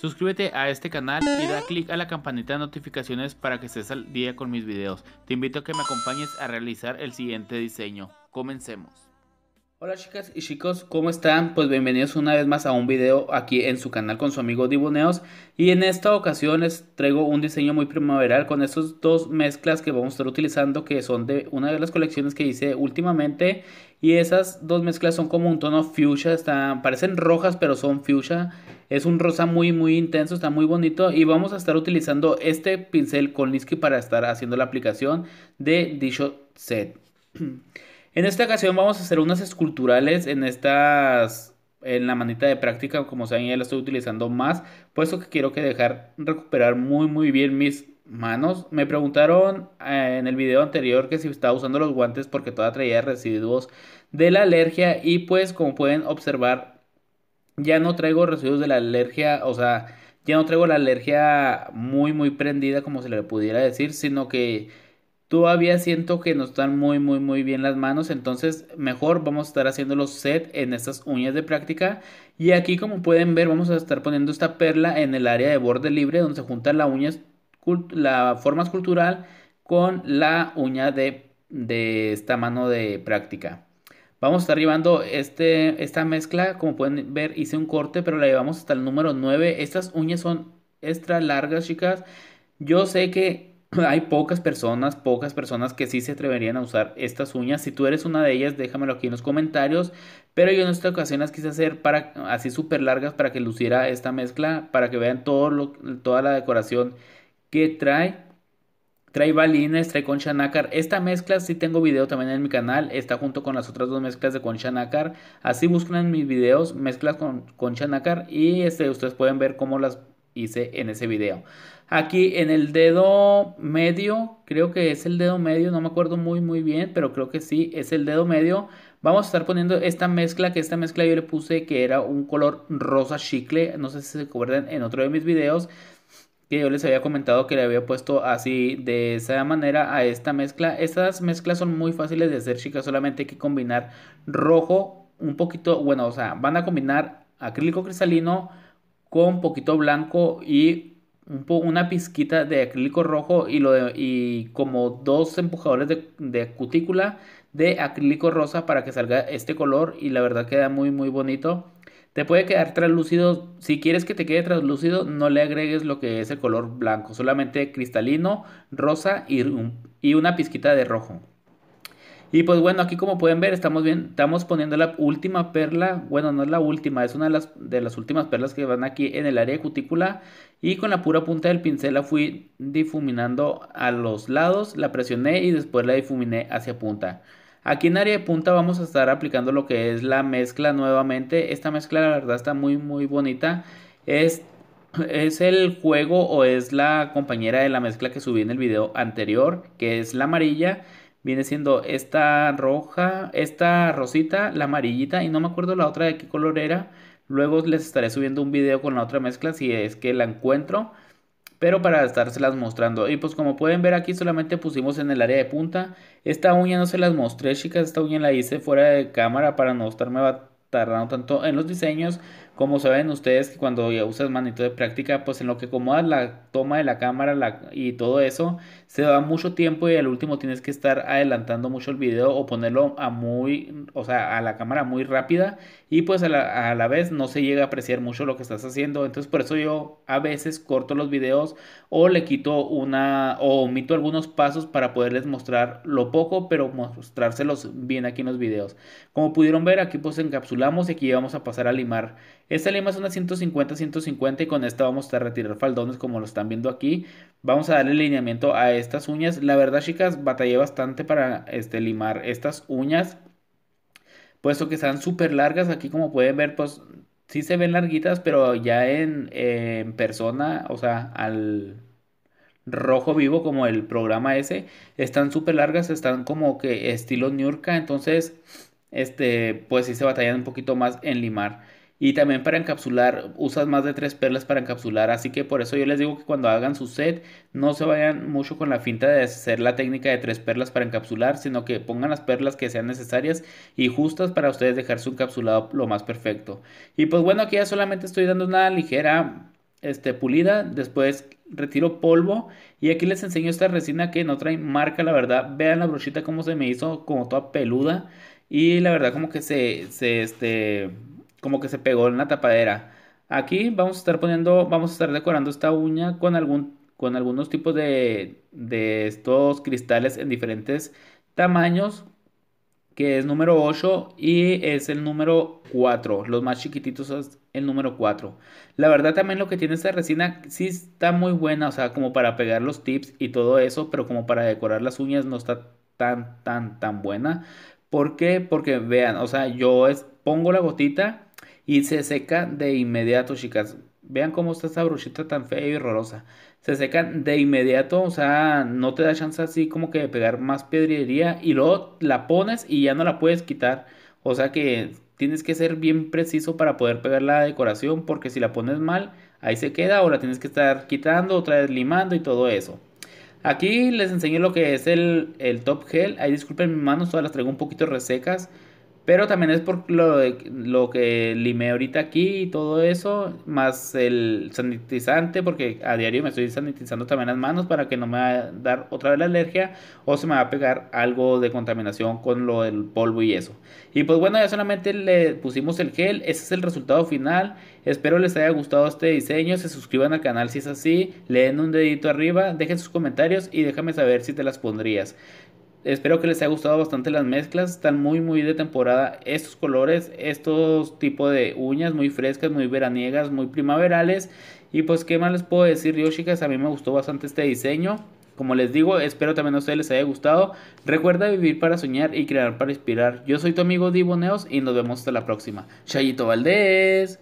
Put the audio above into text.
Suscríbete a este canal y da clic a la campanita de notificaciones para que estés al día con mis videos. Te invito a que me acompañes a realizar el siguiente diseño. Comencemos. Hola chicas y chicos, ¿cómo están? Pues bienvenidos una vez más a un video aquí en su canal con su amigo Dibuneos Y en esta ocasión les traigo un diseño muy primaveral con estas dos mezclas que vamos a estar utilizando Que son de una de las colecciones que hice últimamente. Y esas dos mezclas son como un tono fuchsia, están, parecen rojas pero son fuchsia. Es un rosa muy muy intenso, está muy bonito. Y vamos a estar utilizando este pincel con Linsky para estar haciendo la aplicación de dicho set En esta ocasión vamos a hacer unas esculturales en estas en la manita de práctica, como saben ya la estoy utilizando más, puesto que quiero que dejar recuperar muy muy bien mis manos. Me preguntaron eh, en el video anterior que si estaba usando los guantes porque todavía traía residuos de la alergia y pues como pueden observar ya no traigo residuos de la alergia, o sea, ya no traigo la alergia muy muy prendida como se le pudiera decir, sino que Todavía siento que no están muy muy muy bien las manos, entonces mejor vamos a estar haciendo los set en estas uñas de práctica. Y aquí como pueden ver vamos a estar poniendo esta perla en el área de borde libre donde se junta la uña, la forma escultural con la uña de, de esta mano de práctica. Vamos a estar llevando este, esta mezcla, como pueden ver hice un corte pero la llevamos hasta el número 9. Estas uñas son extra largas chicas. Yo sé que hay pocas personas, pocas personas que sí se atreverían a usar estas uñas. Si tú eres una de ellas, déjamelo aquí en los comentarios. Pero yo en esta ocasión las quise hacer para, así súper largas para que luciera esta mezcla, para que vean todo lo, toda la decoración que trae. Trae balines, trae concha nácar. Esta mezcla sí tengo video también en mi canal. Está junto con las otras dos mezclas de concha nácar. Así buscan en mis videos mezclas con concha nácar. Y este, ustedes pueden ver cómo las hice en ese video. Aquí en el dedo medio, creo que es el dedo medio, no me acuerdo muy muy bien, pero creo que sí, es el dedo medio. Vamos a estar poniendo esta mezcla, que esta mezcla yo le puse que era un color rosa chicle, no sé si se acuerdan en otro de mis videos, que yo les había comentado que le había puesto así de esa manera a esta mezcla. Estas mezclas son muy fáciles de hacer, chicas, solamente hay que combinar rojo, un poquito, bueno, o sea, van a combinar acrílico cristalino con poquito blanco y una pizquita de acrílico rojo y, lo y como dos empujadores de, cutícula de acrílico rosa para que salga este color y la verdad queda muy muy bonito. Te puede quedar translúcido, si quieres que te quede translúcido no le agregues lo que es el color blanco, solamente cristalino, rosa y, y una pizquita de rojo. Y pues bueno, aquí como pueden ver, estamos estamos poniendo la última perla, bueno, no es la última, es una de las, de las últimas perlas que van aquí en el área de cutícula. Y con la pura punta del pincel la fui difuminando a los lados, la presioné y después la difuminé hacia punta. Aquí en área de punta vamos a estar aplicando lo que es la mezcla nuevamente. Esta mezcla la verdad está muy muy bonita. Es, es el juego o es la compañera de la mezcla que subí en el video anterior, que es la amarilla viene siendo esta roja, esta rosita, la amarillita y no me acuerdo la otra de qué color era. Luego les estaré subiendo un video con la otra mezcla si es que la encuentro. Pero para estárselas mostrando. Y pues como pueden ver aquí solamente pusimos en el área de punta. Esta uña no se las mostré chicas. Esta uña la hice fuera de cámara para no estarme tardando tanto en los diseños. Como saben ustedes que cuando ya usas manito de práctica, pues en lo que acomodas la toma de la cámara y todo eso, se da mucho tiempo y al último tienes que estar adelantando mucho el video o ponerlo a muy, o sea, a la cámara muy rápida y pues a la, a la vez no se llega a apreciar mucho lo que estás haciendo. Entonces por eso yo a veces corto los videos o le quito una o omito algunos pasos para poderles mostrar lo poco, pero mostrárselos bien aquí en los videos. Como pudieron ver, aquí pues encapsulamos y aquí vamos a pasar a limar esta lima es una 150-150 y con esta vamos a retirar faldones como lo están viendo aquí. Vamos a darle lineamiento a estas uñas. La verdad, chicas, batallé bastante para este, limar estas uñas. Puesto que están súper largas. Aquí como pueden ver, pues sí se ven larguitas, pero ya en, en persona, o sea, al rojo vivo como el programa ese, están súper largas, están como que estilo Nurka, entonces, este, pues sí se batallan un poquito más en limar. Y también para encapsular, usas más de tres perlas para encapsular. Así que por eso yo les digo que cuando hagan su set, no se vayan mucho con la finta de hacer la técnica de tres perlas para encapsular, sino que pongan las perlas que sean necesarias y justas para ustedes dejar su encapsulado lo más perfecto. Y pues bueno, aquí ya solamente estoy dando una ligera este, pulida, después retiro polvo y aquí les enseño esta resina que no trae marca, la verdad, vean la brochita como se me hizo como toda peluda y la verdad como que se, se este, como que se pegó en la tapadera. Aquí vamos a estar poniendo, vamos a estar decorando esta uña con algún, con algunos tipos de, de estos cristales en diferentes tamaños que es número 8 y es el número 4. Los más chiquititos es el número 4. La verdad también lo que tiene esta resina sí está muy buena, o sea, como para pegar los tips y todo eso, pero como para decorar las uñas no está tan, tan, tan buena. ¿Por qué? Porque vean, o sea, yo es, pongo la gotita y se seca de inmediato, chicas. Vean cómo está esta brochita tan fea y horrorosa. Se secan de inmediato, o sea, no te da chance así como que de pegar más pedrería y luego la pones y ya no la puedes quitar. O sea que tienes que ser bien preciso para poder pegar la decoración porque si la pones mal, ahí se queda o la tienes que estar quitando, otra vez limando y todo eso. Aquí les enseño lo que es el, el top gel. Ahí disculpen mis manos, todas las traigo un poquito resecas. Pero también es por lo, lo que limé ahorita aquí y todo eso, más el sanitizante, porque a diario me estoy sanitizando también las manos para que no me vaya a dar otra vez la alergia o se me va a pegar algo de contaminación con lo del polvo y eso. Y pues bueno, ya solamente le pusimos el gel, ese es el resultado final. Espero les haya gustado este diseño, se suscriban al canal si es así, le den un dedito arriba, dejen sus comentarios y déjame saber si te las pondrías. Espero que les haya gustado bastante las mezclas. Están muy, muy de temporada. Estos colores, estos tipos de uñas muy frescas, muy veraniegas, muy primaverales. Y pues, ¿qué más les puedo decir yo, chicas? A mí me gustó bastante este diseño. Como les digo, espero también a ustedes les haya gustado. Recuerda vivir para soñar y crear para inspirar. Yo soy tu amigo Divo Neos y nos vemos hasta la próxima. Chayito Valdés.